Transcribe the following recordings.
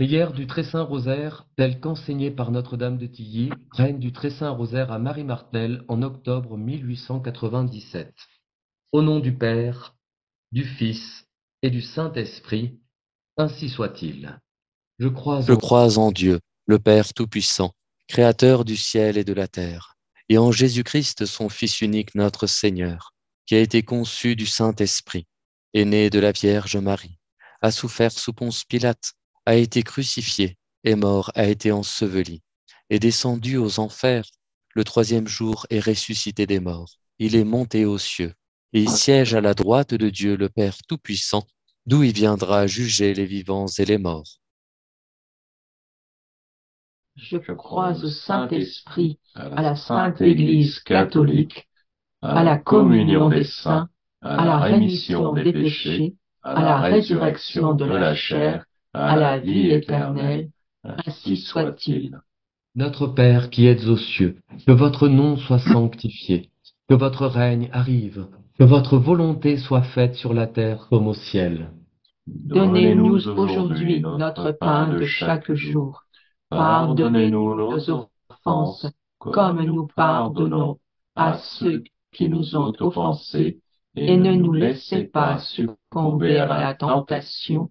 Prière du Très Saint Rosaire, telle qu'enseignée par Notre-Dame de Tilly, reine du Très Saint Rosaire à Marie-Martel en octobre 1897. Au nom du Père, du Fils et du Saint-Esprit, ainsi soit-il. Je crois, Je crois en Dieu, le Père Tout-Puissant, Créateur du ciel et de la terre, et en Jésus-Christ, son Fils unique, notre Seigneur, qui a été conçu du Saint-Esprit, est né de la Vierge Marie, a souffert sous Ponce Pilate, a été crucifié, est mort, a été enseveli, est descendu aux enfers, le troisième jour est ressuscité des morts, il est monté aux cieux, et il siège à la droite de Dieu le Père Tout-Puissant, d'où il viendra juger les vivants et les morts. Je crois au Saint-Esprit, à la Sainte Église catholique, à la communion des saints, à la rémission des péchés, à la résurrection de la chair, à la vie éternelle, ainsi soit-il. Notre Père qui êtes aux cieux, que votre nom soit sanctifié, que votre règne arrive, que votre volonté soit faite sur la terre comme au ciel. Donnez-nous aujourd'hui notre pain de chaque jour. Pardonnez-nous nos offenses, comme nous pardonnons à ceux qui nous ont offensés, et ne nous laissez pas succomber à la tentation,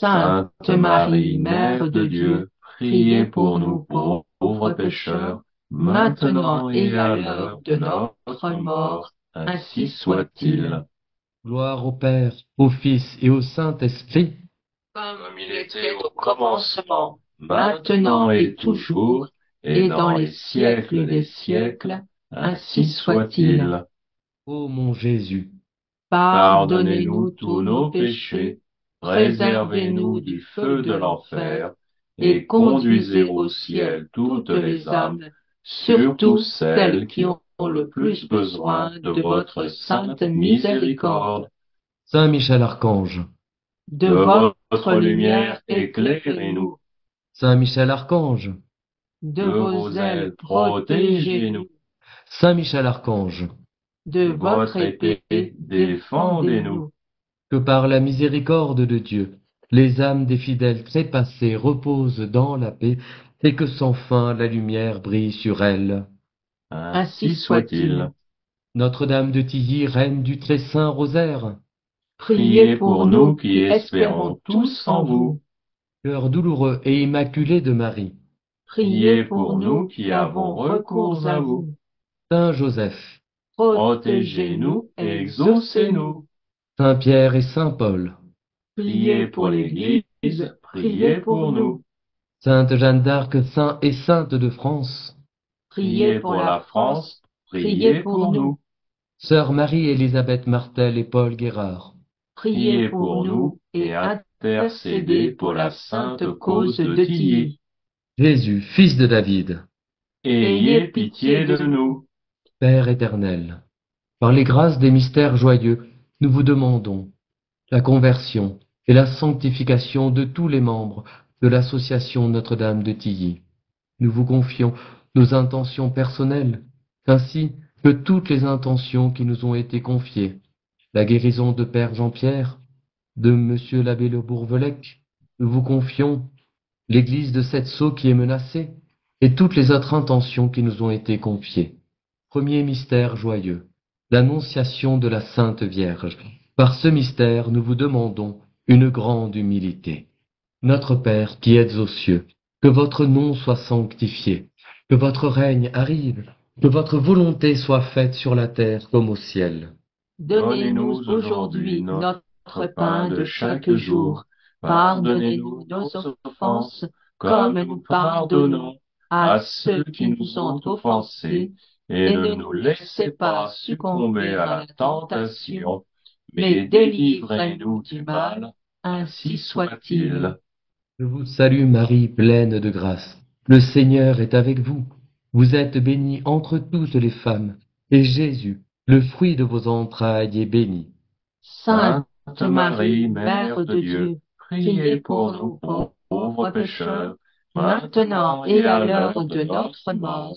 Sainte Marie, Mère de Dieu, priez pour nous pauvres pécheurs, maintenant et à l'heure de notre mort, ainsi soit-il. Gloire au Père, au Fils et au Saint-Esprit, comme il était au commencement, maintenant et toujours, et dans les siècles des siècles, ainsi soit-il. Ô mon Jésus, Pardonnez-nous tous nos péchés, préservez-nous du feu de l'enfer, et conduisez au ciel toutes les âmes, surtout celles qui ont le plus besoin de votre sainte miséricorde. Saint Michel Archange, De votre lumière éclairez-nous, Saint Michel Archange, de vos ailes protégez-nous, Saint Michel Archange, de votre épée défendez-nous. Que par la miséricorde de Dieu, les âmes des fidèles trépassés reposent dans la paix, et que sans fin la lumière brille sur elles. Ainsi soit-il. Notre-Dame de Tilly, reine du très saint rosaire, Priez pour nous qui espérons tous en vous. cœur douloureux et immaculé de Marie, Priez pour nous qui avons recours à vous. Saint Joseph, Protégez-nous et exaucez-nous. Saint Pierre et Saint Paul, Priez pour l'Église, priez pour nous. Sainte Jeanne d'Arc, Saint et Sainte de France, Priez pour la France, priez pour nous. Sœur Marie-Élisabeth Martel et Paul Guérard, Priez pour nous et intercédez pour la sainte cause de Tilly. Jésus, fils de David, Ayez pitié de nous. Père éternel, par les grâces des mystères joyeux, nous vous demandons la conversion et la sanctification de tous les membres de l'association Notre-Dame de Tilly. Nous vous confions nos intentions personnelles, ainsi que toutes les intentions qui nous ont été confiées. La guérison de Père Jean-Pierre, de Monsieur l'abbé Le Bourvelec, nous vous confions l'église de Setso qui est menacée, et toutes les autres intentions qui nous ont été confiées. Premier mystère joyeux, l'annonciation de la Sainte Vierge. Par ce mystère, nous vous demandons une grande humilité. Notre Père qui êtes aux cieux, que votre nom soit sanctifié, que votre règne arrive, que votre volonté soit faite sur la terre comme au ciel. Donnez-nous aujourd'hui notre pain de chaque jour. Pardonnez-nous nos offenses, comme nous pardonnons à ceux qui nous ont offensés, et ne nous laissez pas succomber à la tentation, mais délivrez-nous du mal, ainsi soit-il. Je vous salue Marie, pleine de grâce. Le Seigneur est avec vous. Vous êtes bénie entre toutes les femmes, et Jésus, le fruit de vos entrailles, est béni. Sainte Marie, Mère de Dieu, priez pour nous pauvres pécheurs, maintenant et à l'heure de notre mort.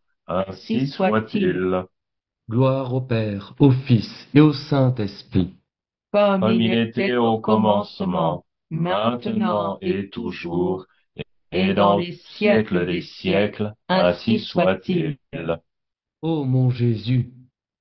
Ainsi soit-il. Gloire au Père, au Fils et au Saint-Esprit. Comme il était au commencement, maintenant et toujours, et dans les siècles des siècles, ainsi soit-il. Ô mon Jésus,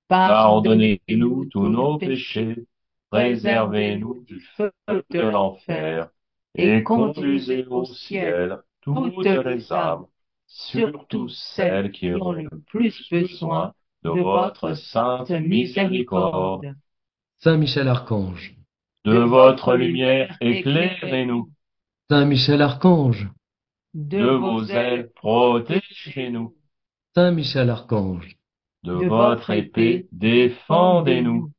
pardonnez-nous tous nos péchés, préservez-nous du feu de l'enfer, et conduisez au ciel toutes les âmes, surtout celles qui ont le plus besoin de votre sainte miséricorde. Saint Michel Archange, de votre lumière éclairez-nous. Saint Michel Archange, de vos ailes protégez-nous. Saint Michel Archange, de votre épée défendez-nous.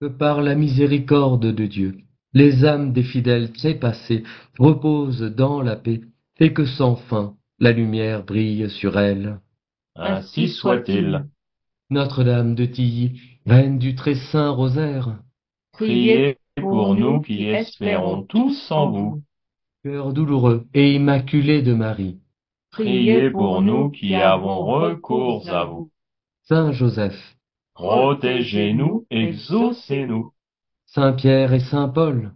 que par la miséricorde de Dieu, les âmes des fidèles trépassés reposent dans la paix, et que sans fin la lumière brille sur elles. Ainsi soit-il. Notre-Dame de Tilly, Reine du très saint rosaire, priez pour nous qui espérons tous en vous. Cœur douloureux et immaculé de Marie, priez pour nous qui avons recours à vous. Saint Joseph, protégez-nous, exaucez-nous. Saint Pierre et Saint Paul,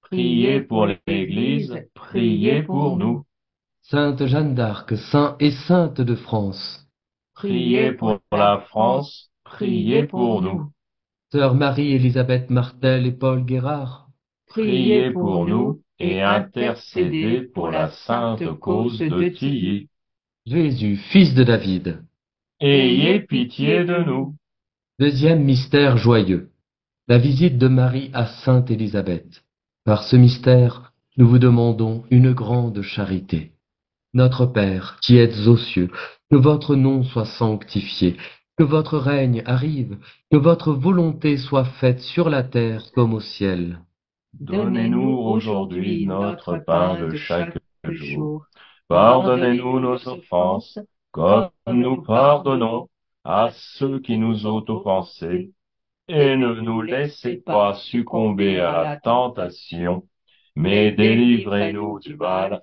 priez pour l'Église, priez pour nous. Sainte Jeanne d'Arc, Saint et Sainte de France, priez pour la France, priez pour nous. Sœur Marie-Élisabeth Martel et Paul Guérard, priez pour nous et intercédez pour la sainte cause de Tilly. Jésus, fils de David, ayez pitié de nous. Deuxième mystère joyeux, la visite de Marie à Sainte Élisabeth. Par ce mystère, nous vous demandons une grande charité. Notre Père, qui êtes aux cieux, que votre nom soit sanctifié, que votre règne arrive, que votre volonté soit faite sur la terre comme au ciel. Donnez-nous aujourd'hui notre pain de chaque jour. Pardonnez-nous nos offenses, comme nous pardonnons à ceux qui nous ont offensés, et ne nous laissez pas succomber à la tentation, mais délivrez-nous du mal,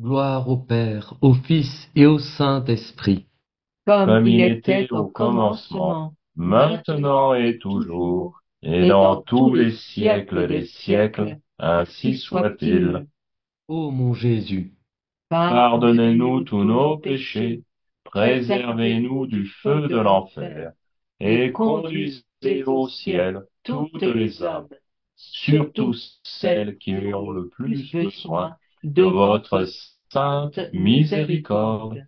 Gloire au Père, au Fils et au Saint-Esprit. Comme il était au commencement, maintenant et toujours, et dans tous les siècles des siècles, ainsi soit-il. Ô mon Jésus, pardonnez-nous tous nos péchés, préservez-nous du feu de l'enfer, et conduisez au ciel toutes les âmes, surtout celles qui ont le plus besoin de votre sainte miséricorde.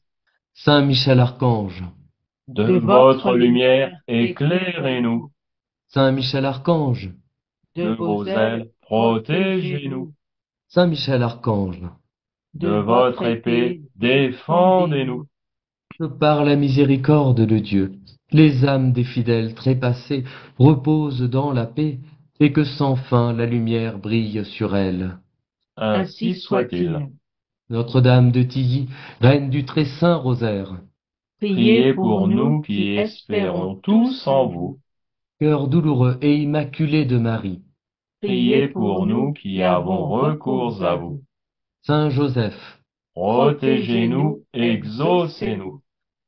Saint Michel Archange, de votre lumière éclairez-nous. Saint Michel Archange, de vos ailes protégez-nous. Saint Michel Archange, de votre épée défendez-nous. Que par la miséricorde de Dieu, les âmes des fidèles trépassés reposent dans la paix, et que sans fin la lumière brille sur elles. Ainsi soit-il. Notre-Dame de Tilly, reine du très saint rosaire, priez pour nous qui espérons tous en vous. Cœur douloureux et immaculé de Marie, priez pour nous qui avons recours à vous. Saint Joseph, protégez-nous, exaucez-nous.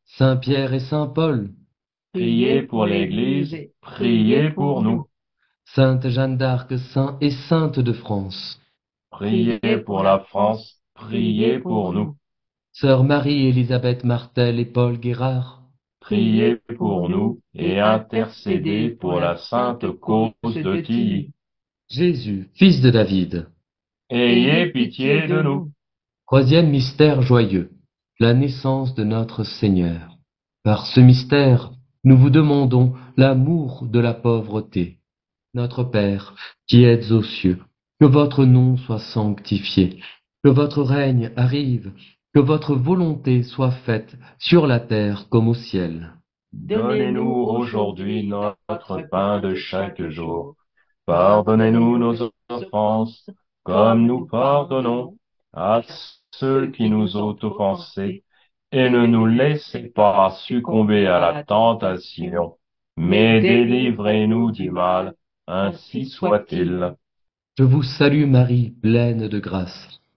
Saint Pierre et Saint Paul, priez pour l'Église, priez pour nous. Sainte Jeanne d'Arc, Saint et Sainte de France, priez pour la France, priez pour nous. Sœur Marie-Élisabeth Martel et Paul Guérard, priez pour nous et intercédez pour la sainte cause de Tilly. Jésus, fils de David, ayez pitié de nous. Troisième mystère joyeux, la naissance de notre Seigneur. Par ce mystère, nous vous demandons l'amour de la pauvreté. Notre Père, qui êtes aux cieux, que votre nom soit sanctifié, que votre règne arrive, que votre volonté soit faite sur la terre comme au ciel. Donnez-nous aujourd'hui notre pain de chaque jour. Pardonnez-nous nos offenses, comme nous pardonnons à ceux qui nous ont offensés, et ne nous laissez pas succomber à la tentation, mais délivrez-nous du mal, ainsi soit-il. Je vous salue Marie, pleine de grâce.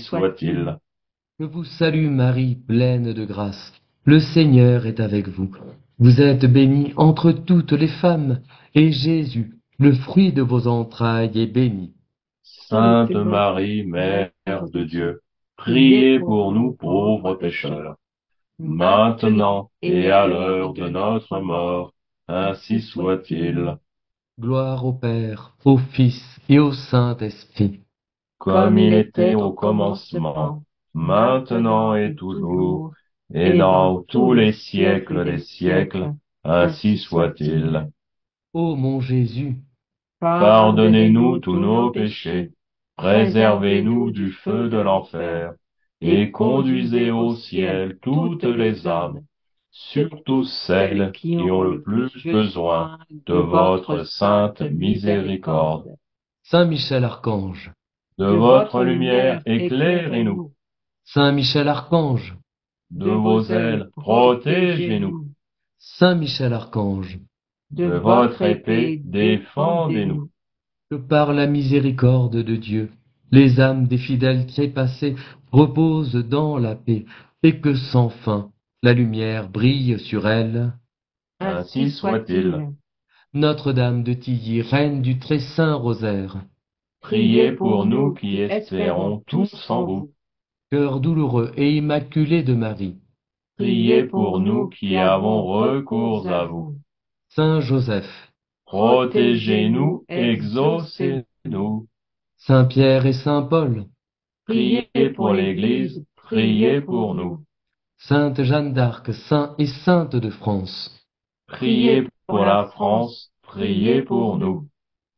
soit-il. Je vous salue Marie, pleine de grâce. Le Seigneur est avec vous. Vous êtes bénie entre toutes les femmes, et Jésus, le fruit de vos entrailles, est béni. Sainte Marie, Mère de Dieu, priez pour nous pauvres pécheurs, maintenant et à l'heure de notre mort. Ainsi soit-il. Gloire au Père, au Fils et au Saint-Esprit. Comme il était au commencement, maintenant et toujours, et dans tous les siècles des siècles, ainsi soit-il. Ô mon Jésus, pardonnez-nous tous nos péchés, préservez-nous du feu de l'enfer, et conduisez au ciel toutes les âmes, surtout celles qui ont le plus besoin de votre sainte miséricorde. Saint Michel Archange, de votre lumière éclairez-nous. Saint Michel Archange, de vos ailes protégez-nous. Saint Michel Archange, de votre épée défendez-nous. Que par la miséricorde de Dieu, les âmes des fidèles trépassés reposent dans la paix, et que sans fin la lumière brille sur elles. Ainsi soit-il. Notre-Dame de Tilly, reine du très saint rosaire, priez pour nous qui espérons tous en vous. Cœur douloureux et immaculé de Marie, priez pour nous qui avons recours à vous. Saint Joseph, protégez-nous, exaucez-nous. Saint Pierre et Saint Paul, priez pour l'Église, priez pour nous. Sainte Jeanne d'Arc, Saint et Sainte de France, priez pour la France, priez pour nous.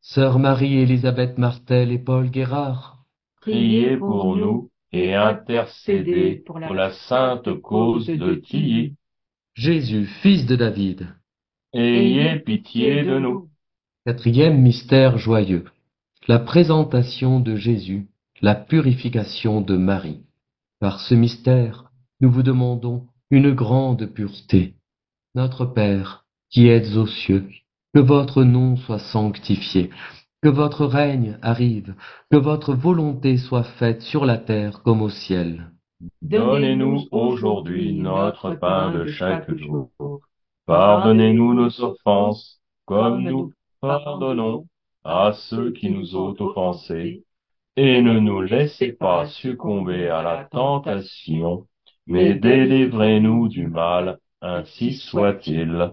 Sœur Marie-Élisabeth Martel et Paul Guérard, priez pour nous et intercédez pour la sainte cause de Tilly. Jésus, fils de David, ayez pitié de nous. Quatrième mystère joyeux, la présentation de Jésus, la purification de Marie. Par ce mystère, nous vous demandons une grande pureté. Notre Père, qui êtes aux cieux, que votre nom soit sanctifié, que votre règne arrive, que votre volonté soit faite sur la terre comme au ciel. Donnez-nous aujourd'hui notre pain de chaque jour. Pardonnez-nous nos offenses, comme nous pardonnons à ceux qui nous ont offensés, et ne nous laissez pas succomber à la tentation, mais délivrez-nous du mal, ainsi soit-il.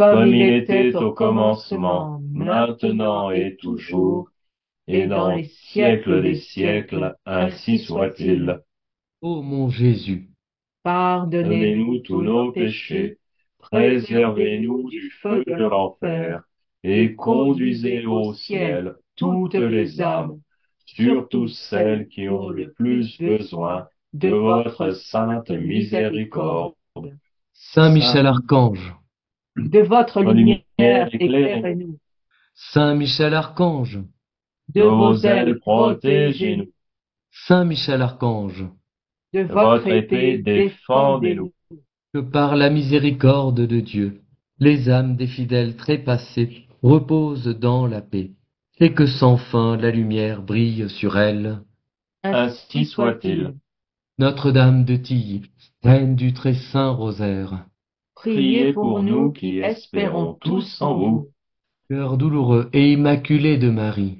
Comme il était au commencement, maintenant et toujours, et dans les siècles des siècles, ainsi soit-il. Ô mon Jésus, pardonnez-nous tous nos péchés, préservez-nous du feu de l'enfer, et conduisez au ciel toutes les âmes, surtout celles qui ont le plus besoin de votre sainte miséricorde. Saint Michel Archange, de votre lumière éclairez-nous. Saint Michel Archange, de vos ailes protégez-nous. Saint Michel Archange, de votre épée défendez-nous. Que par la miséricorde de Dieu, les âmes des fidèles trépassés reposent dans la paix, et que sans fin la lumière brille sur elles. Ainsi soit-il. Notre-Dame de Tilly, Reine du très saint rosaire, priez pour nous qui espérons tous en vous. Cœur douloureux et immaculé de Marie,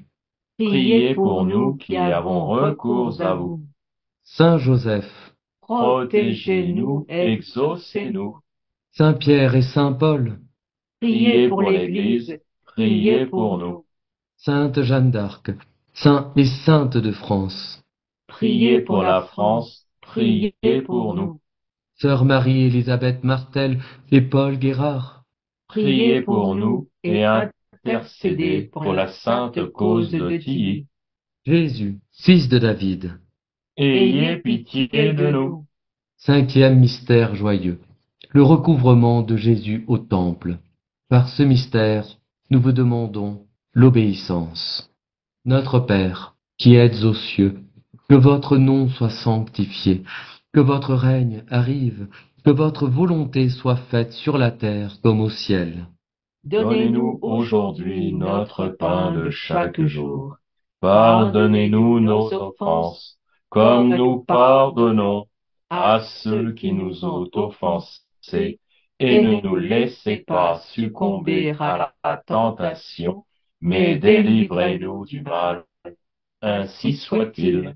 Priez pour nous qui avons recours à vous. Saint Joseph, Protégez-nous, exaucez-nous. Saint Pierre et Saint Paul, Priez pour l'Église, priez pour nous. Sainte Jeanne d'Arc, Saints et Saintes de France, Priez pour la France, priez pour nous. Sœur Marie-Élisabeth Martel et Paul Guérard, Priez pour nous et intercédez pour la sainte cause de Tilly. Jésus, fils de David. Ayez pitié de nous. Cinquième mystère joyeux, le recouvrement de Jésus au temple. Par ce mystère, nous vous demandons l'obéissance. Notre Père, qui êtes aux cieux, que votre nom soit sanctifié, que votre règne arrive, que votre volonté soit faite sur la terre comme au ciel. Donnez-nous aujourd'hui notre pain de chaque jour. Pardonnez-nous nos offenses, comme nous pardonnons à ceux qui nous ont offensés, et ne nous laissez pas succomber à la tentation, mais délivrez-nous du mal. Ainsi soit-il.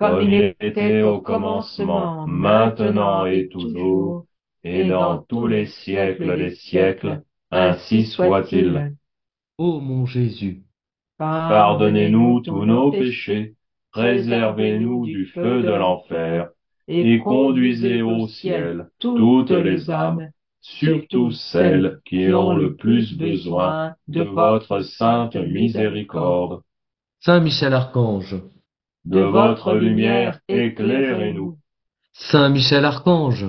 Comme il était au commencement, maintenant et toujours, et dans tous les siècles des siècles. Ainsi soit-il. Ô mon Jésus, pardonnez-nous tous nos péchés, préservez-nous du feu de l'enfer, et conduisez au ciel toutes les âmes, surtout celles qui ont le plus besoin de votre sainte miséricorde. Saint Michel Archange, de votre lumière éclairez-nous. Saint Michel Archange,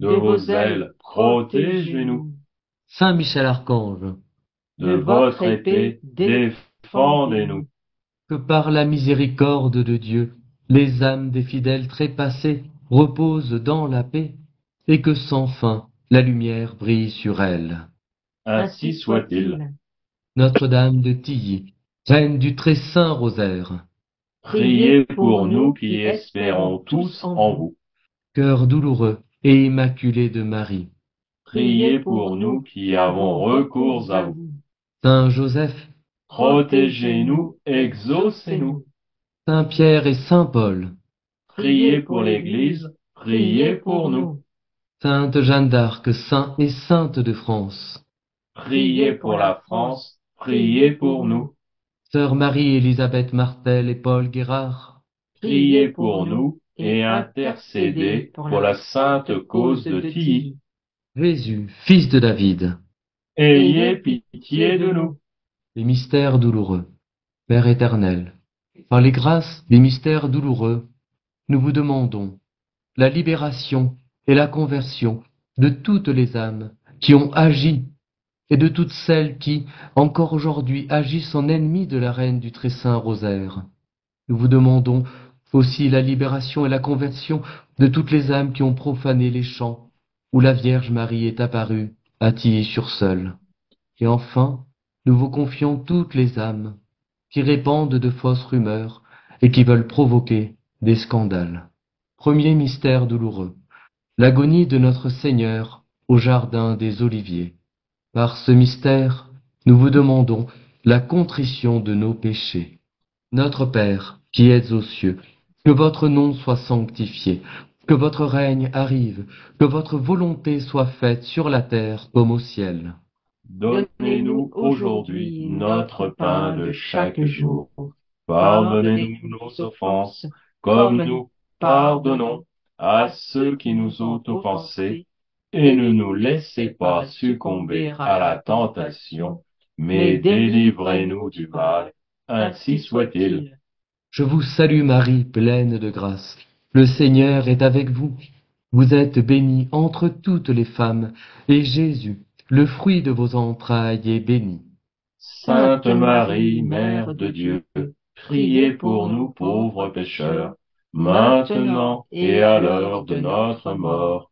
de vos ailes protégez-nous. Saint Michel Archange, de votre épée, défendez-nous. Que par la miséricorde de Dieu, les âmes des fidèles trépassés reposent dans la paix, et que sans fin la lumière brille sur elles. Ainsi soit-il. Notre-Dame de Tilly, Reine du très saint rosaire, Priez pour nous qui espérons tous en vous. cœur douloureux et immaculé de Marie, Priez pour nous qui avons recours à vous. Saint Joseph, Protégez-nous, exaucez-nous. Saint Pierre et Saint Paul, Priez pour l'Église, priez pour nous. Sainte Jeanne d'Arc, Saint et Sainte de France, Priez pour la France, priez pour nous. Sœur Marie-Élisabeth Martel et Paul Guérard, Priez pour nous et intercédez pour la sainte cause de Tilly. Jésus, fils de David, Ayez pitié de nous. les mystères douloureux. Père éternel, par les grâces des mystères douloureux, nous vous demandons la libération et la conversion de toutes les âmes qui ont agi et de toutes celles qui, encore aujourd'hui, agissent en ennemis de la Reine du Très Saint Rosaire. Nous vous demandons aussi la libération et la conversion de toutes les âmes qui ont profané les champs où la Vierge Marie est apparue à Tilly-sur-Seul. Et enfin, nous vous confions toutes les âmes qui répandent de fausses rumeurs et qui veulent provoquer des scandales. Premier mystère douloureux, l'agonie de notre Seigneur au jardin des Oliviers. Par ce mystère, nous vous demandons la contrition de nos péchés. Notre Père, qui êtes aux cieux, que votre nom soit sanctifié, que votre règne arrive, que votre volonté soit faite sur la terre comme au ciel. Donnez-nous aujourd'hui notre pain de chaque jour. Pardonnez-nous nos offenses, comme nous pardonnons à ceux qui nous ont offensés, et ne nous laissez pas succomber à la tentation, mais délivrez-nous du mal. Ainsi soit-il. Je vous salue Marie, pleine de grâce. Le Seigneur est avec vous. Vous êtes bénie entre toutes les femmes, et Jésus, le fruit de vos entrailles, est béni. Sainte Marie, Mère de Dieu, priez pour nous pauvres pécheurs, maintenant et à l'heure de notre mort.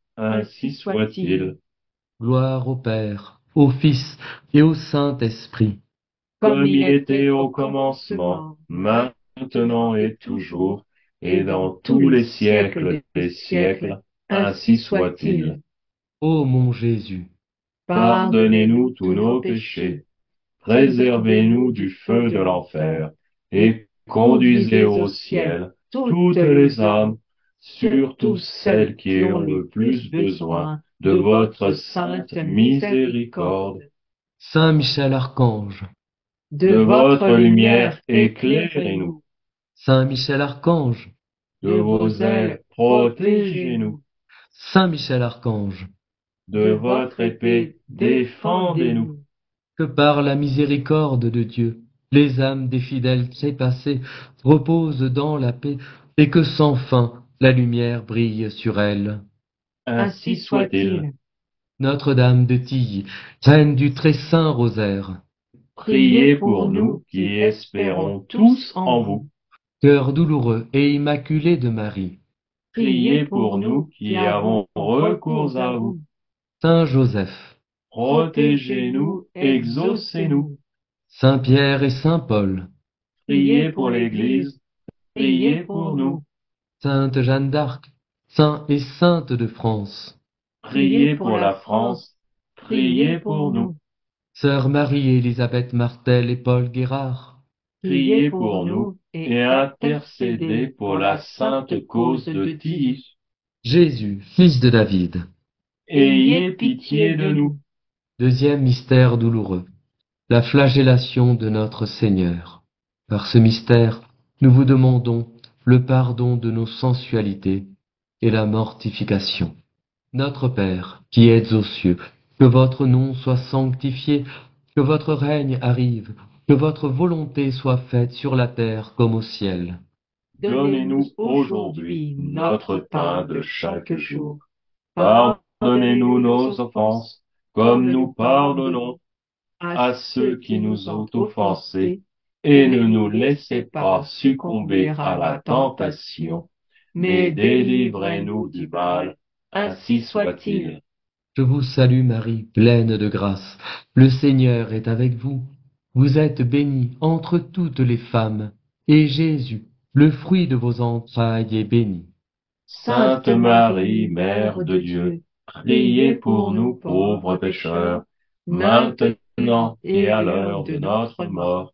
ainsi soit-il. Gloire au Père, au Fils et au Saint-Esprit. Comme il était au commencement, maintenant et toujours, et dans tous les siècles des siècles, ainsi soit-il. Ô mon Jésus, pardonnez-nous tous nos péchés, préservez-nous du feu de l'enfer, et conduisez au ciel toutes les âmes, surtout celles qui ont le plus besoin de votre sainte miséricorde. Saint Michel Archange, de votre lumière éclairez-nous. Saint Michel Archange, de vos ailes protégez-nous. Saint Michel Archange, de votre épée défendez-nous. Que par la miséricorde de Dieu, les âmes des fidèles trépassés reposent dans la paix, et que sans fin la lumière brille sur elles. Ainsi soit-il. Notre-Dame de Tille, reine du très saint rosaire, priez pour nous qui espérons tous en vous. Cœur douloureux et immaculé de Marie, priez pour nous qui avons recours à vous. Saint Joseph, protégez-nous, exaucez-nous. Saint Pierre et Saint Paul, priez pour l'Église, priez pour nous. Sainte Jeanne d'Arc, Saint et Sainte de France, priez pour la France, priez pour nous. Sœur Marie-Élisabeth Martel et Paul Guérard, priez pour nous et intercédez pour la sainte cause de Tilly. Jésus, fils de David, ayez pitié de nous. Deuxième mystère douloureux, la flagellation de notre Seigneur. Par ce mystère, nous vous demandons le pardon de nos sensualités et la mortification. Notre Père, qui êtes aux cieux, que votre nom soit sanctifié, que votre règne arrive, que votre volonté soit faite sur la terre comme au ciel. Donnez-nous aujourd'hui notre pain de chaque jour. Pardonnez-nous nos offenses, comme nous pardonnons à ceux qui nous ont offensés, et ne nous laissez pas succomber à la tentation, mais délivrez-nous du mal, ainsi soit-il. Je vous salue Marie, pleine de grâce. Le Seigneur est avec vous. Vous êtes bénie entre toutes les femmes, et Jésus, le fruit de vos entrailles, est béni. Sainte Marie, Mère de Dieu, priez pour nous pauvres pécheurs, maintenant et à l'heure de notre mort,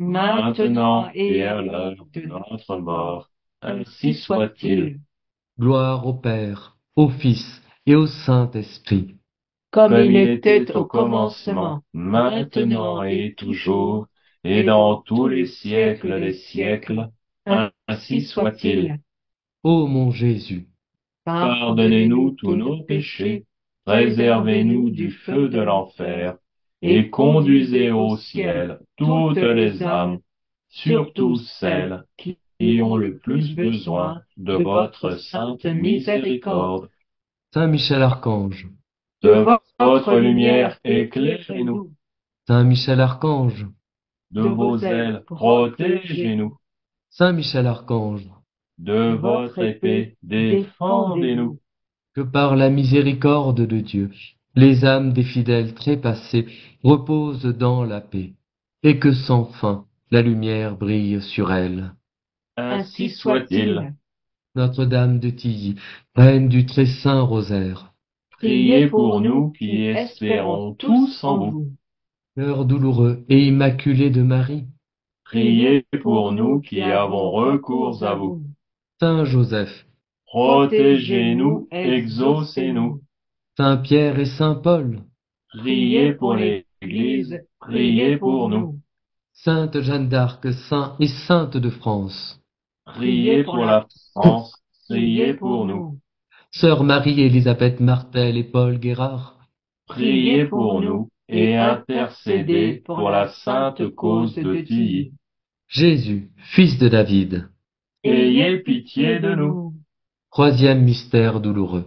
maintenant et à l'heure de notre mort. Ainsi soit-il. Gloire au Père, au Fils et au Saint-Esprit. Comme il était au commencement, maintenant et toujours, et dans tous les siècles des siècles. Ainsi soit-il. Ô mon Jésus, pardonnez-nous tous nos péchés, préservez-nous du feu de l'enfer, et conduisez au ciel toutes les âmes, surtout celles qui ont le plus besoin de votre sainte miséricorde. Saint Michel Archange, de votre lumière éclairez-nous. Saint Michel Archange, de vos ailes protégez-nous. Saint Michel Archange, de votre épée défendez-nous. Que par la miséricorde de Dieu, les âmes des fidèles trépassés reposent dans la paix, et que sans fin la lumière brille sur elles. Ainsi soit-il. Notre-Dame de Tilly, reine du très saint rosaire, Priez pour nous qui espérons tous en vous. Cœur douloureux et immaculé de Marie, Priez pour nous qui avons recours à vous. Saint Joseph, Protégez-nous, exaucez-nous. Saint Pierre et Saint Paul, Priez pour l'Église, priez pour nous. Sainte Jeanne d'Arc, Saint et Sainte de France, Priez pour la France, priez pour nous. Sœur Marie-Élisabeth Martel et Paul Guérard, Priez pour nous et intercédez pour la sainte cause de Tilly. Jésus, fils de David. Ayez pitié de nous. Troisième mystère douloureux,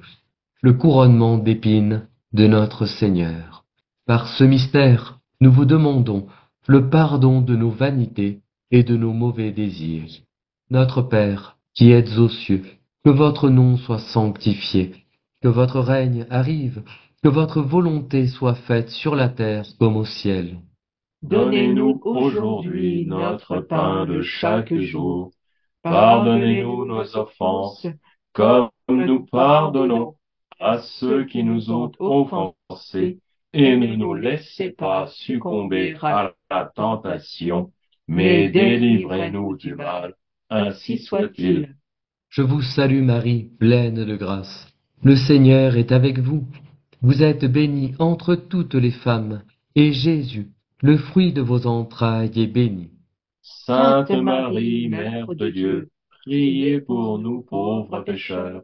le couronnement d'épines de notre Seigneur. Par ce mystère, nous vous demandons le pardon de nos vanités et de nos mauvais désirs. Notre Père, qui êtes aux cieux, que votre nom soit sanctifié, que votre règne arrive, que votre volonté soit faite sur la terre comme au ciel. Donnez-nous aujourd'hui notre pain de chaque jour. Pardonnez-nous nos offenses, comme nous pardonnons à ceux qui nous ont offensés, et ne nous laissez pas succomber à la tentation, mais délivrez-nous du mal. Ainsi soit-il. Je vous salue Marie, pleine de grâce. Le Seigneur est avec vous. vous êtes bénie entre toutes les femmes, et Jésus, le fruit de vos entrailles, est béni. Sainte Marie, Mère de Dieu, priez pour nous pauvres pécheurs,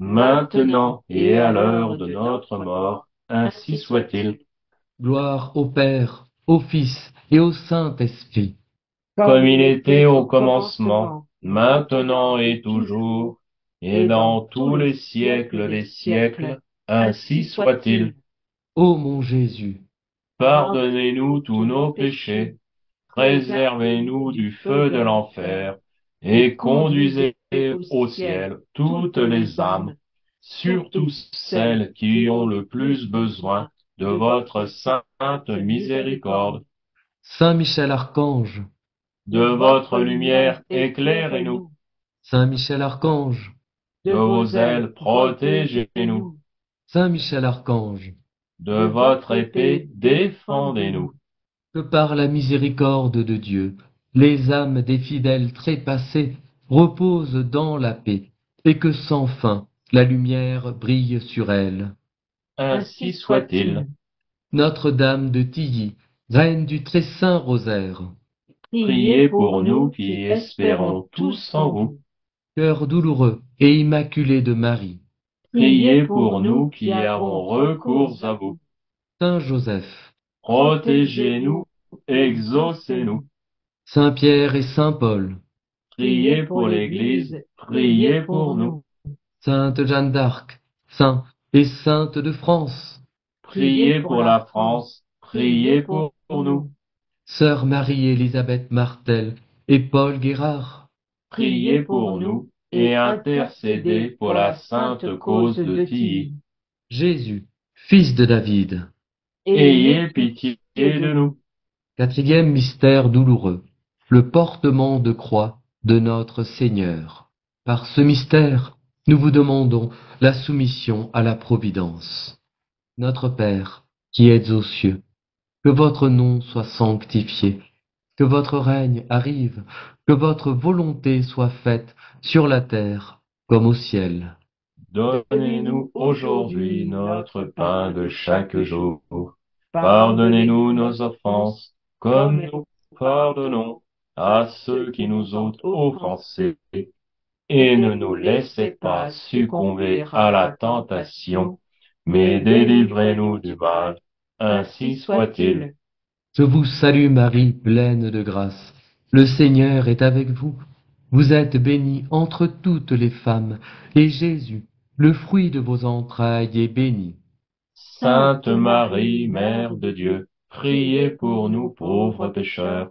maintenant et à l'heure de notre mort. Ainsi soit-il. Gloire au Père, au Fils et au Saint-Esprit. Comme il était au commencement, maintenant et toujours, et dans tous les siècles des siècles, ainsi soit-il. Ô mon Jésus, pardonnez-nous tous nos péchés, préservez-nous du feu de l'enfer, et conduisez au ciel toutes les âmes, surtout celles qui ont le plus besoin de votre sainte miséricorde. Saint Michel Archange, de votre lumière éclairez-nous. Saint Michel Archange, de vos ailes protégez-nous. Saint Michel Archange, de votre épée défendez-nous. Que par la miséricorde de Dieu, les âmes des fidèles trépassés reposent dans la paix, et que sans fin la lumière brille sur elles. Ainsi soit-il. Notre-Dame de Tilly, Reine du très saint rosaire. Priez pour nous qui espérons tous en vous. Cœur douloureux et immaculé de Marie. Priez pour nous qui avons recours à vous. Saint Joseph. Protégez-nous, exaucez-nous. Saint Pierre et Saint Paul, Priez pour l'Église, priez pour nous. Sainte Jeanne d'Arc, Saint et Sainte de France, Priez pour la France, priez pour nous. Sœur Marie-Élisabeth Martel et Paul Guérard, Priez pour nous et intercédez pour la sainte cause de Tilly. Jésus, fils de David. Ayez pitié de nous. Quatrième mystère douloureux, le portement de croix de notre Seigneur. Par ce mystère, nous vous demandons la soumission à la Providence. Notre Père, qui êtes aux cieux, que votre nom soit sanctifié, que votre règne arrive, que votre volonté soit faite sur la terre comme au ciel. Donnez-nous aujourd'hui notre pain de chaque jour. Pardonnez-nous nos offenses, comme nous pardonnons à ceux qui nous ont offensés. Et ne nous laissez pas succomber à la tentation, mais délivrez-nous du mal. Ainsi soit-il. Je vous salue Marie, pleine de grâce. Le Seigneur est avec vous. Vous êtes bénie entre toutes les femmes, et Jésus, le fruit de vos entrailles, est béni. Sainte Marie, Mère de Dieu, priez pour nous pauvres pécheurs,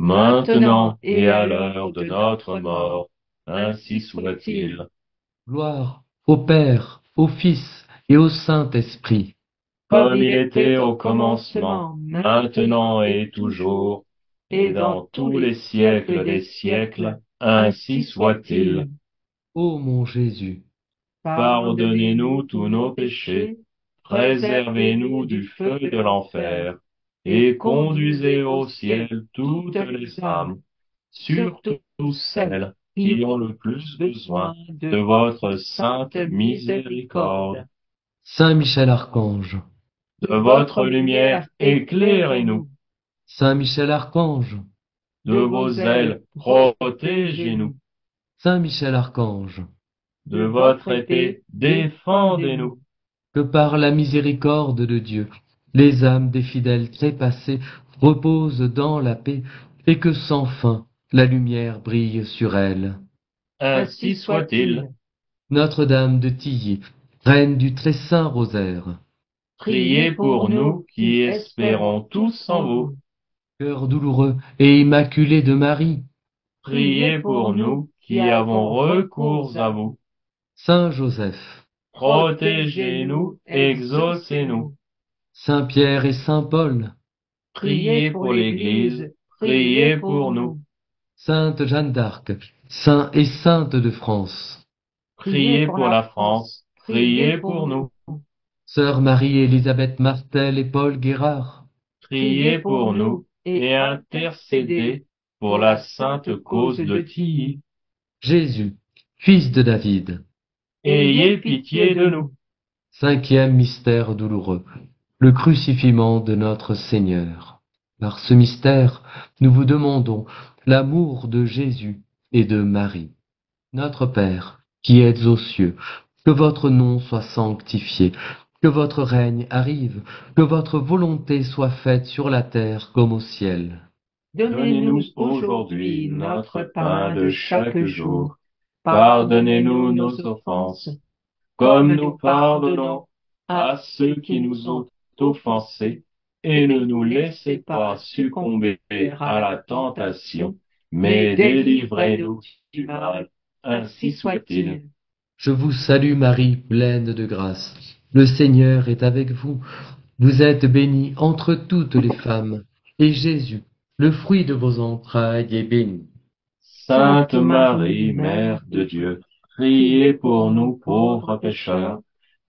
maintenant et à l'heure de notre mort. Ainsi soit-il. Gloire au Père, au Fils et au Saint-Esprit. Comme il était au commencement, maintenant et toujours, et dans tous les siècles des siècles, ainsi soit-il. Ô mon Jésus, pardonnez-nous tous nos péchés, préservez-nous du feu de l'enfer, et conduisez au ciel toutes les âmes, surtout celles qui ont le plus besoin de votre sainte miséricorde. Saint Michel Archange, de votre lumière éclairez-nous. Saint Michel Archange, de vos ailes protégez-nous. Saint Michel Archange, de votre épée défendez-nous. Que par la miséricorde de Dieu, les âmes des fidèles trépassés reposent dans la paix, et que sans fin la lumière brille sur elles. Ainsi soit-il. Notre-Dame de Tilly, Reine du très saint rosaire. Priez pour nous qui espérons tous en vous. Cœur douloureux et immaculé de Marie. Priez pour nous qui avons recours à vous. Saint Joseph. Protégez-nous, exaucez-nous. Saint Pierre et Saint Paul. Priez pour l'Église, priez pour nous. Sainte Jeanne d'Arc, Saint et Sainte de France. Priez pour la France, priez pour nous. Sœur Marie-Élisabeth Martel et Paul Guérard. Priez pour nous et intercédez pour la sainte cause de Tilly. Jésus, fils de David. Ayez pitié de nous. Cinquième mystère douloureux, le crucifiement de notre Seigneur. Par ce mystère, nous vous demandons l'amour de Jésus et de Marie. Notre Père, qui êtes aux cieux, que votre nom soit sanctifié, que votre règne arrive, que votre volonté soit faite sur la terre comme au ciel. Donnez-nous aujourd'hui notre pain de chaque jour. Pardonnez-nous nos offenses, comme nous pardonnons à ceux qui nous ont offensés, et ne nous laissez pas succomber à la tentation, mais délivrez-nous du mal. Ainsi soit-il. Je vous salue Marie, pleine de grâce. Le Seigneur est avec vous. Vous êtes bénie entre toutes les femmes, et Jésus, le fruit de vos entrailles, est béni. Sainte Marie, Mère de Dieu, priez pour nous pauvres pécheurs,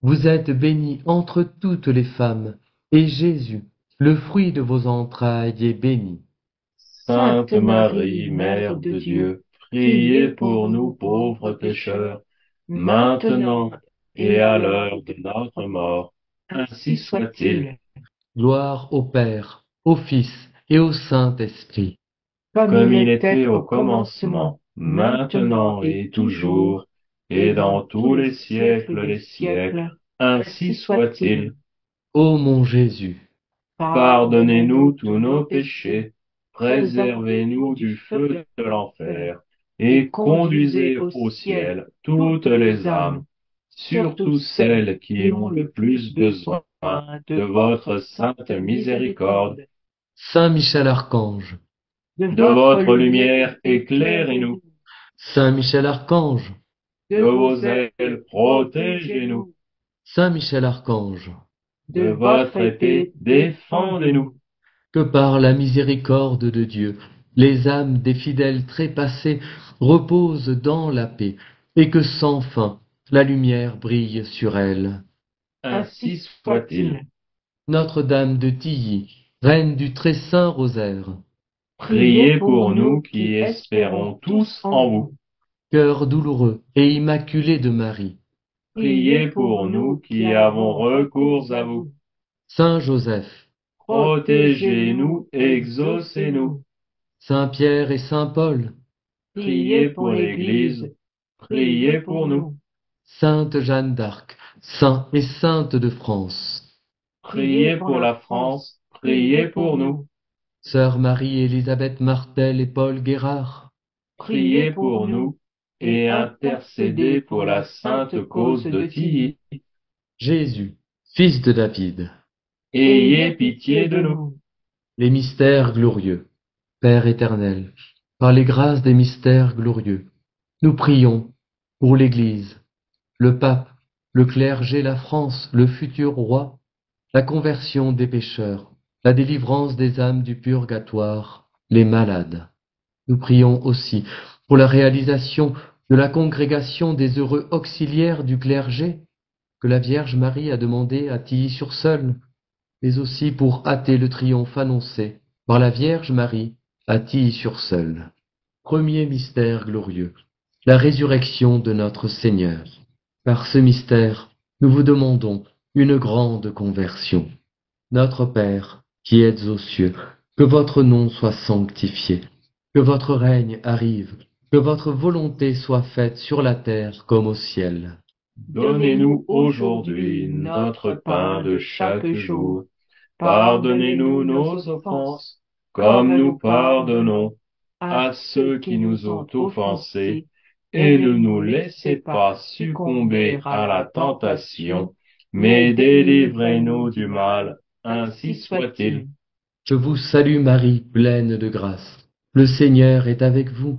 Vous êtes bénie entre toutes les femmes, et Jésus, le fruit de vos entrailles, est béni. Sainte Marie, Mère de Dieu, priez pour nous pauvres pécheurs, maintenant et à l'heure de notre mort. Ainsi soit-il. Gloire au Père, au Fils et au Saint-Esprit. Comme il était au commencement, maintenant et toujours, et dans tous les siècles des siècles. Ainsi soit-il. Ô mon Jésus, pardonnez-nous tous nos péchés préservez-nous du feu de l'enfer, et conduisez au ciel toutes les âmes, surtout celles qui ont le plus besoin de votre sainte miséricorde. Saint Michel Archange, de votre lumière éclairez-nous. Saint Michel Archange, de vos ailes protégez-nous. Saint Michel Archange, de votre épée défendez-nous que par la miséricorde de Dieu, les âmes des fidèles trépassés reposent dans la paix, et que sans fin la lumière brille sur elles. Ainsi soit-il. Notre-Dame de Tilly, Reine du très saint rosaire, priez pour nous qui espérons tous en vous. Cœur douloureux et immaculé de Marie, priez pour nous qui avons recours à vous. Saint Joseph, protégez-nous, exaucez-nous. Saint Pierre et Saint Paul, priez pour l'Église, priez pour nous. Sainte Jeanne d'Arc, Saint et Sainte de France, priez pour la France, priez pour nous. Sœur Marie-Élisabeth Martel et Paul Guérard, priez pour nous et intercédez pour la sainte cause de Tilly. Jésus, fils de David, Ayez pitié de nous. Les mystères glorieux. Père éternel, par les grâces des mystères glorieux, nous prions pour l'Église, le pape, le clergé, la France, le futur roi, la conversion des pécheurs, la délivrance des âmes du purgatoire, les malades. Nous prions aussi pour la réalisation de la congrégation des heureux auxiliaires du clergé que la Vierge Marie a demandé à Tilly-sur-Seul mais aussi pour hâter le triomphe annoncé par la Vierge Marie à Tilly-sur-Seul. Premier mystère glorieux, la résurrection de notre Seigneur. Par ce mystère, nous vous demandons une grande conversion. Notre Père, qui êtes aux cieux, que votre nom soit sanctifié, que votre règne arrive, que votre volonté soit faite sur la terre comme au ciel. Donnez-nous aujourd'hui notre pain de chaque jour. Pardonnez-nous nos offenses, comme nous pardonnons à ceux qui nous ont offensés, et ne nous laissez pas succomber à la tentation, mais délivrez-nous du mal, ainsi soit-il. Je vous salue Marie, pleine de grâce. Le Seigneur est avec vous.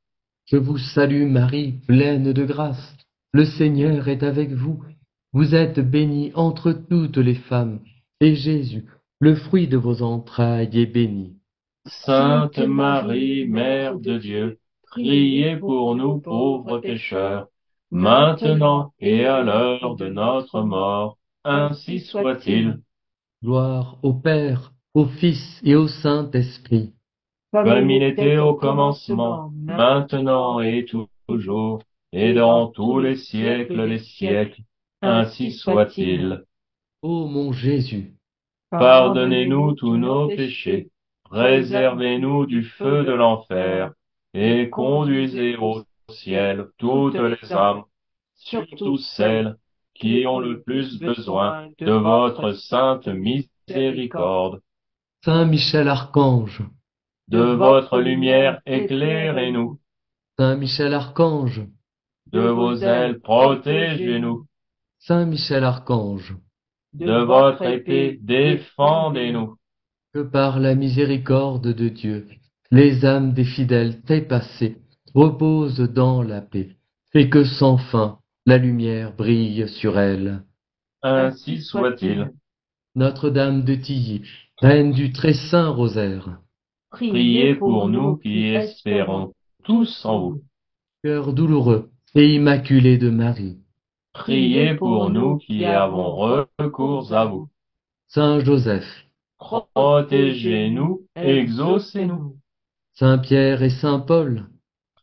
Je vous salue Marie, pleine de grâce. Le Seigneur est avec vous. Vous êtes bénie entre toutes les femmes, et Jésus, le fruit de vos entrailles, est béni. Sainte Marie, Mère de Dieu, priez pour nous pauvres pécheurs, maintenant et à l'heure de notre mort. Ainsi soit-il. Gloire au Père, au Fils et au Saint-Esprit. Comme il était au commencement, maintenant et toujours, et dans tous les siècles des siècles. Ainsi soit-il. Ô mon Jésus, Pardonnez-nous tous nos péchés, préservez-nous du feu de l'enfer, et conduisez au ciel toutes les âmes, surtout celles qui ont le plus besoin de votre sainte miséricorde. Saint Michel Archange, De votre lumière éclairez-nous, Saint Michel Archange, de vos ailes protégez-nous, Saint Michel Archange, de votre épée défendez-nous. que par la miséricorde de Dieu, les âmes des fidèles dépassés reposent dans la paix, et que sans fin la lumière brille sur elles. Ainsi soit-il. Notre-Dame de Tilly, Reine du très saint rosaire, Priez pour nous qui espérons tous en vous. cœur douloureux et immaculé de Marie, Priez pour nous qui avons recours à vous. Saint Joseph, Protégez-nous, exaucez-nous. Saint Pierre et Saint Paul,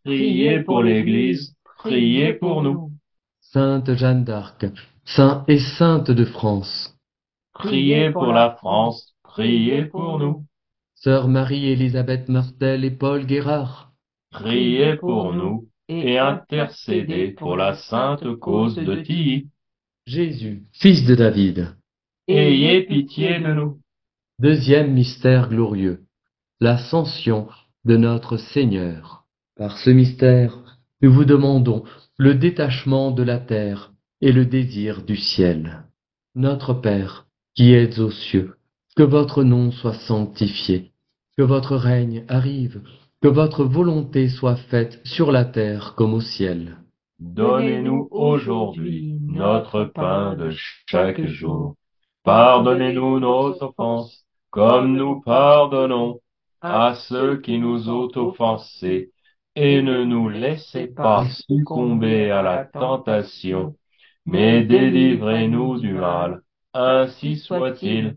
Priez pour l'Église, priez pour nous. Sainte Jeanne d'Arc, Saint et Sainte de France, Priez pour la France, priez pour nous. Sœur Marie-Élisabeth Martel et Paul Guérard, Priez pour nous et intercédez pour la sainte cause de Tilly. Jésus, fils de David, Ayez pitié de nous. Deuxième mystère glorieux, l'ascension de notre Seigneur. Par ce mystère, nous vous demandons le détachement de la terre et le désir du ciel. Notre Père, qui êtes aux cieux, que votre nom soit sanctifié, que votre règne arrive, que votre volonté soit faite sur la terre comme au ciel. Donnez-nous aujourd'hui notre pain de chaque jour. Pardonnez-nous nos offenses, comme nous pardonnons à ceux qui nous ont offensés, et ne nous laissez pas succomber à la tentation, mais délivrez-nous du mal. Ainsi soit-il.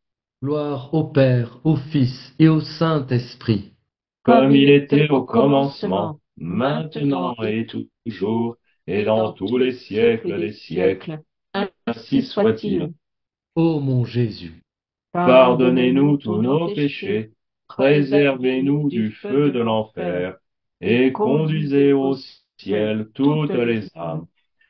Gloire au Père, au Fils et au Saint-Esprit. Comme il était au commencement, maintenant et toujours, et dans tous les siècles des siècles. Ainsi soit-il. Ô mon Jésus, pardonnez-nous tous nos péchés, préservez-nous du feu de l'enfer, et conduisez au ciel toutes les âmes,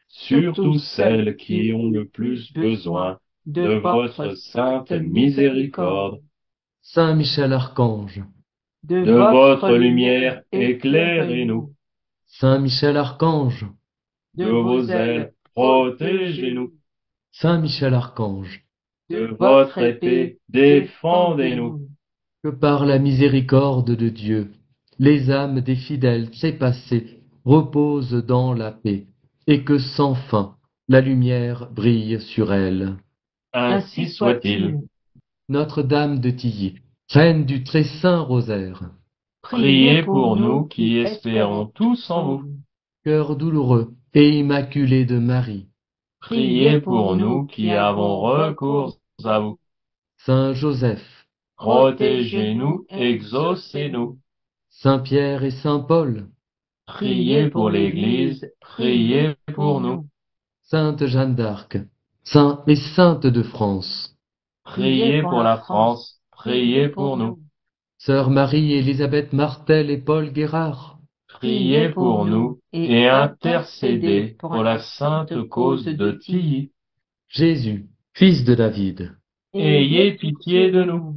surtout celles qui ont le plus besoin de votre sainte miséricorde. Saint Michel Archange, de votre lumière éclairez-nous. Saint Michel Archange, de vos ailes protégez-nous. Saint Michel Archange, de votre épée défendez-nous. Que par la miséricorde de Dieu, les âmes des fidèles passées reposent dans la paix, et que sans fin la lumière brille sur elles. Ainsi soit-il. Notre-Dame de Tilly, Reine du très saint rosaire, priez pour nous qui espérons tous en vous. Cœur douloureux et immaculé de Marie, priez pour nous qui avons recours à vous. Saint Joseph, protégez-nous, exaucez-nous. Saint Pierre et Saint Paul, priez pour l'Église, priez pour nous. Sainte Jeanne d'Arc, Saint et Sainte de France, priez pour la France, priez pour nous. Sœur Marie-Élisabeth Martel et Paul Guérard, priez pour nous et intercédez pour la sainte cause de Tilly. Jésus, fils de David, ayez pitié de nous.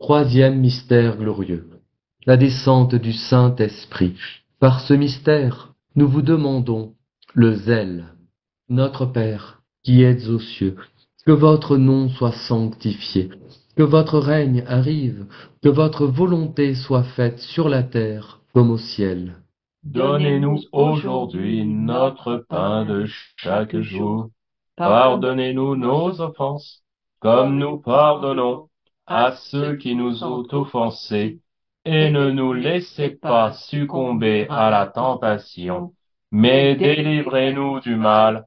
Troisième mystère glorieux, la descente du Saint-Esprit. Par ce mystère, nous vous demandons le zèle. Notre Père, qui êtes aux cieux, que votre nom soit sanctifié, que votre règne arrive, que votre volonté soit faite sur la terre comme au ciel. Donnez-nous aujourd'hui notre pain de chaque jour. Pardonnez-nous nos offenses, comme nous pardonnons à ceux qui nous ont offensés, et ne nous laissez pas succomber à la tentation, mais délivrez-nous du mal,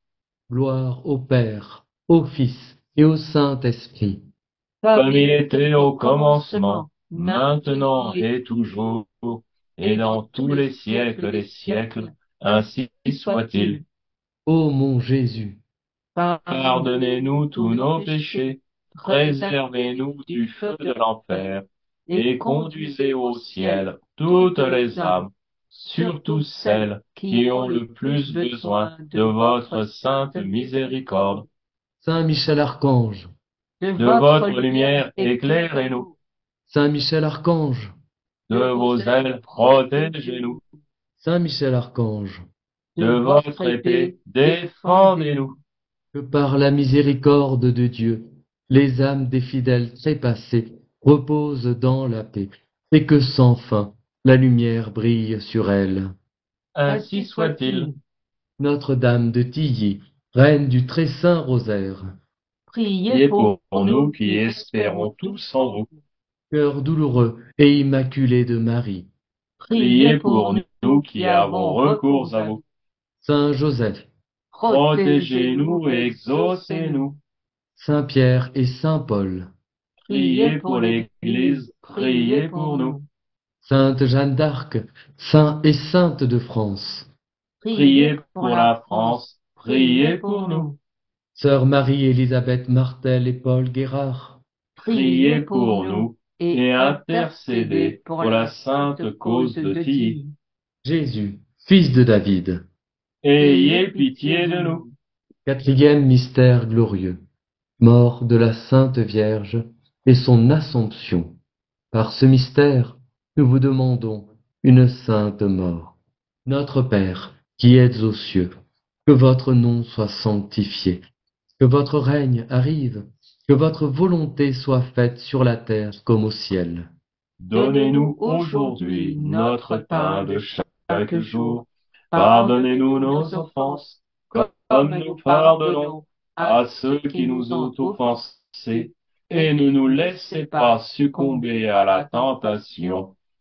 Gloire au Père, au Fils et au Saint-Esprit. Comme il était au commencement, maintenant et toujours, et dans tous les siècles des siècles, ainsi soit-il. Ô mon Jésus, pardonnez-nous tous nos péchés, préservez-nous du feu de l'enfer, et conduisez au ciel toutes les âmes, surtout celles qui ont le plus besoin de votre sainte miséricorde. Saint Michel Archange, de votre lumière éclairez-nous. Saint Michel Archange, de vos ailes protégez-nous. Saint Michel Archange, de votre épée défendez-nous. Que par la miséricorde de Dieu, les âmes des fidèles trépassés reposent dans la paix, et que sans fin la lumière brille sur elles. Ainsi soit-il. Notre-Dame de Tilly, reine du très saint rosaire, priez pour, nous qui espérons tous en vous. Cœur douloureux et immaculé de Marie, priez pour nous qui avons recours à vous. Saint Joseph, protégez-nous et exaucez-nous. Saint Pierre et Saint Paul, priez pour l'Église, priez pour nous. Sainte Jeanne d'Arc, Saint et Sainte de France, priez pour la France, priez pour nous. Sœur Marie-Élisabeth Martel et Paul Guérard, priez pour nous et intercédez pour la sainte cause de Dieu. Jésus, fils de David, ayez pitié de nous. Quatrième mystère glorieux, mort de la Sainte Vierge et son Assomption. Par ce mystère, nous vous demandons une sainte mort. Notre Père, qui êtes aux cieux, que votre nom soit sanctifié, que votre règne arrive, que votre volonté soit faite sur la terre comme au ciel. Donnez-nous aujourd'hui notre pain de chaque jour. Pardonnez-nous nos offenses, comme nous pardonnons à ceux qui nous ont offensés, et ne nous laissez pas succomber à la tentation,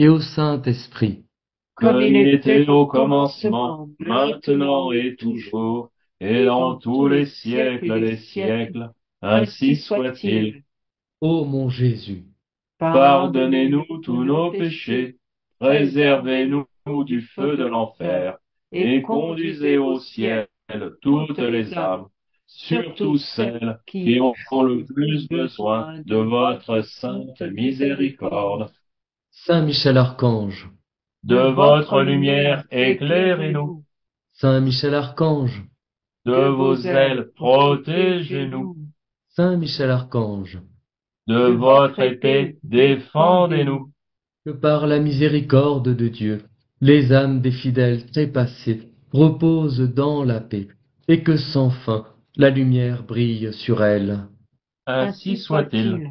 et au Saint-Esprit. Comme il était au commencement, maintenant et toujours, et dans tous les siècles des siècles. Ainsi soit-il. Ô mon Jésus, pardonnez-nous tous nos péchés, préservez-nous du feu de l'enfer, et conduisez au ciel toutes les âmes, surtout celles qui ont le plus besoin de votre sainte miséricorde. Saint Michel Archange, de votre lumière éclairez-nous. Saint Michel Archange, de vos ailes protégez-nous. Saint Michel Archange, de votre épée défendez-nous. Que par la miséricorde de Dieu, les âmes des fidèles trépassés reposent dans la paix, et que sans fin la lumière brille sur elles. Ainsi soit-il.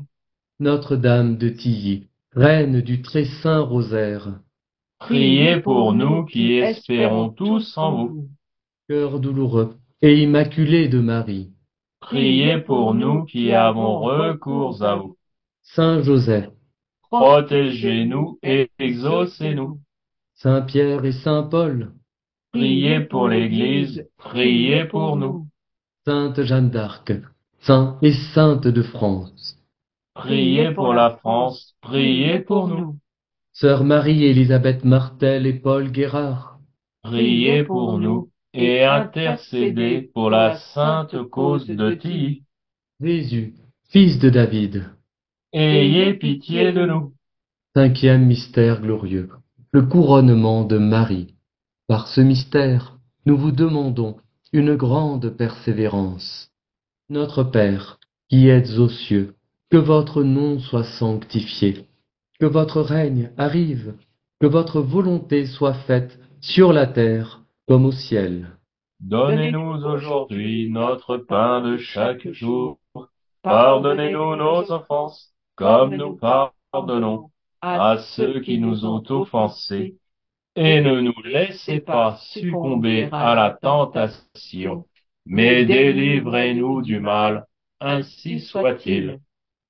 Notre-Dame de Tilly, Reine du très saint rosaire, priez pour nous qui espérons tous en vous. Cœur douloureux et immaculé de Marie, priez pour nous qui avons recours à vous. Saint Joseph, protégez-nous et exaucez-nous. Saint Pierre et Saint Paul, priez pour l'Église, priez pour nous. Sainte Jeanne d'Arc, Saint et Sainte de France, priez pour la France, priez pour nous. Sœur Marie-Élisabeth Martel et Paul Guérard, priez pour nous et intercédez pour la sainte cause de Tilly. Jésus, fils de David, ayez pitié de nous. Cinquième mystère glorieux, le couronnement de Marie. Par ce mystère, nous vous demandons une grande persévérance. Notre Père, qui êtes aux cieux, que votre nom soit sanctifié, que votre règne arrive, que votre volonté soit faite sur la terre comme au ciel. Donnez-nous aujourd'hui notre pain de chaque jour. Pardonnez-nous nos offenses, comme nous pardonnons à ceux qui nous ont offensés. Et ne nous laissez pas succomber à la tentation, mais délivrez-nous du mal. Ainsi soit-il.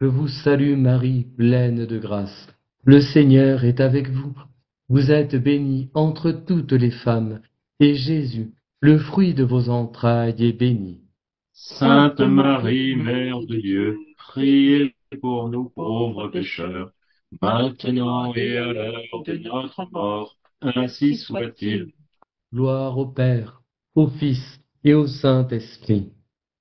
Je vous salue Marie, pleine de grâce. Le Seigneur est avec vous. Vous êtes bénie entre toutes les femmes, et Jésus, le fruit de vos entrailles, est béni. Sainte Marie, Mère de Dieu, priez pour nous pauvres pécheurs, maintenant et à l'heure de notre mort. Ainsi soit-il. Gloire au Père, au Fils et au Saint-Esprit.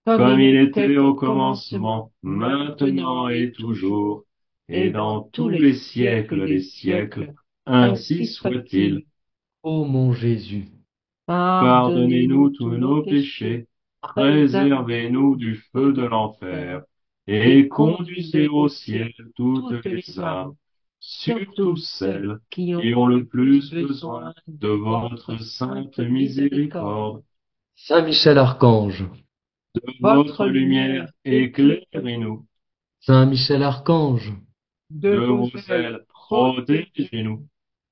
Comme il était au commencement, maintenant et toujours, et dans tous les siècles des siècles. Ainsi soit-il. Ô mon Jésus, pardonnez-nous tous nos péchés, préservez-nous du feu de l'enfer, et conduisez au ciel toutes les âmes, surtout celles qui ont le plus besoin de votre sainte miséricorde. Saint Michel Archange, de votre lumière éclairez-nous. Saint Michel Archange, de vos ailes protégez-nous.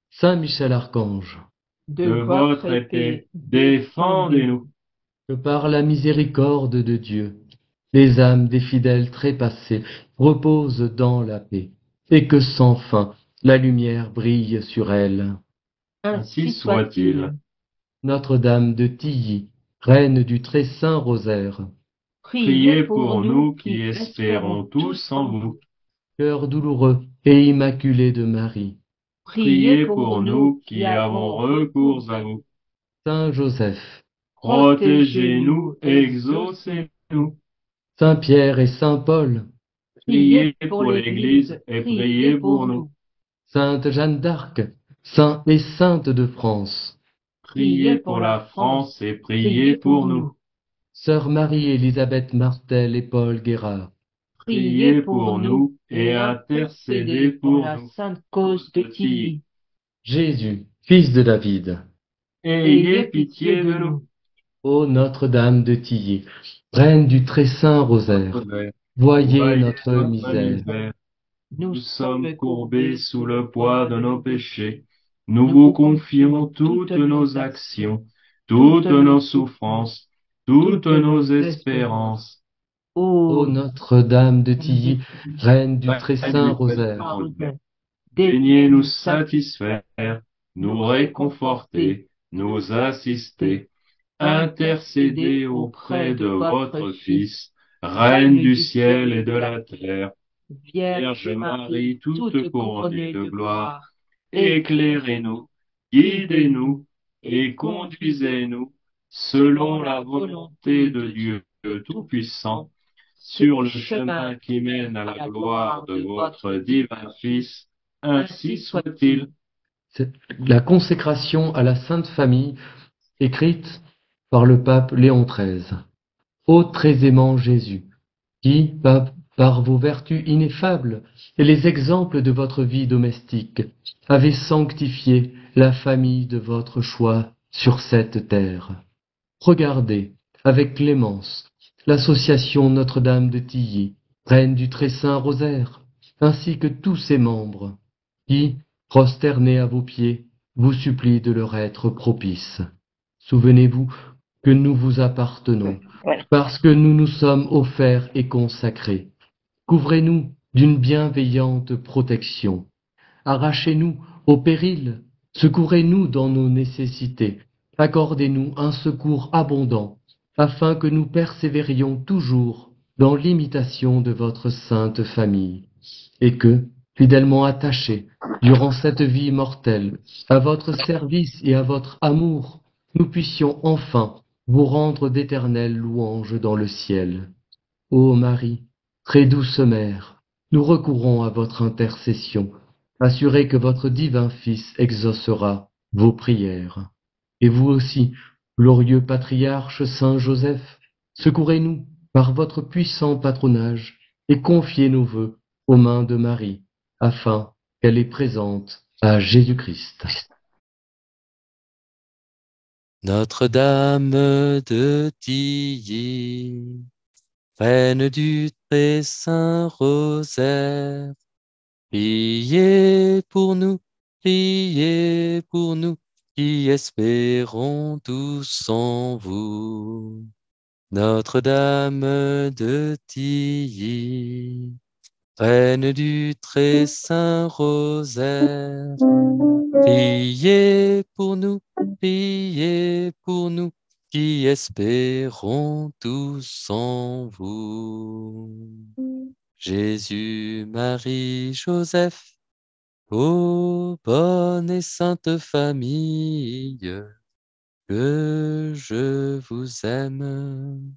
Saint Michel Archange, de votre épée défendez-nous. Que par la miséricorde de Dieu, les âmes des fidèles trépassés reposent dans la paix, et que sans fin la lumière brille sur elles. Ainsi soit-il. Notre-Dame de Tilly, Reine du très saint rosaire, priez pour nous qui espérons tous en vous. Cœur douloureux et immaculé de Marie, priez pour nous qui avons recours à vous. Saint Joseph, protégez-nous, exaucez-nous. Saint Pierre et Saint Paul, priez pour l'Église et priez pour nous. Sainte Jeanne d'Arc, Saint et Sainte de France, priez pour la France et priez pour nous. Sœur Marie-Élisabeth Martel et Paul Guérard, Priez pour nous et intercédez pour la nous. sainte cause de Tilly. Jésus, fils de David, Ayez pitié de nous. ô Notre-Dame de Tilly, Reine du très saint rosaire, voyez Voyez notre misère. Nous sommes courbés sous le poids de nos péchés. Nous vous confions toutes nos actions, toutes nos souffrances, toutes nos espérances. Ô Notre-Dame de Tilly, Reine du très saint rosaire, Daignez nous satisfaire, nous réconforter, nous assister, intercéder auprès de votre Fils, Reine du ciel et de la terre, Vierge Marie, toute couronnée de gloire, éclairez-nous, guidez-nous et conduisez-nous selon la volonté de Dieu Tout-Puissant sur le chemin qui mène à la gloire de votre divin Fils. Ainsi soit-il. La consécration à la Sainte Famille, écrite par le pape Léon XIII. Ô très aimant Jésus, qui, pape, par vos vertus ineffables et les exemples de votre vie domestique, avez sanctifié la famille de votre choix sur cette terre. Regardez, avec clémence, l'association Notre-Dame de Tilly, reine du très saint rosaire, ainsi que tous ses membres, qui, prosternés à vos pieds, vous supplient de leur être propice. Souvenez-vous que nous vous appartenons, parce que nous nous sommes offerts et consacrés. Couvrez-nous d'une bienveillante protection. Arrachez-nous au péril, secourez-nous dans nos nécessités, accordez-nous un secours abondant, afin que nous persévérions toujours dans l'imitation de votre sainte famille, et que, fidèlement attachés, durant cette vie mortelle, à votre service et à votre amour, nous puissions enfin vous rendre d'éternelles louanges dans le ciel. Ô Marie, très douce mère, nous recourons à votre intercession, assurez que votre divin Fils exaucera vos prières. Et vous aussi, glorieux patriarche Saint Joseph, secourez-nous par votre puissant patronage et confiez nos vœux aux mains de Marie, afin qu'elle les présente à Jésus-Christ. Notre-Dame de Tilly, Reine du très saint rosaire, priez pour nous, priez pour nous qui espérons tous en vous. Notre-Dame de Tilly, Reine du très saint rosaire, priez pour nous, priez pour nous qui espérons tous en vous. Jésus, Marie, Joseph, ô bonne et sainte famille, que je vous aime.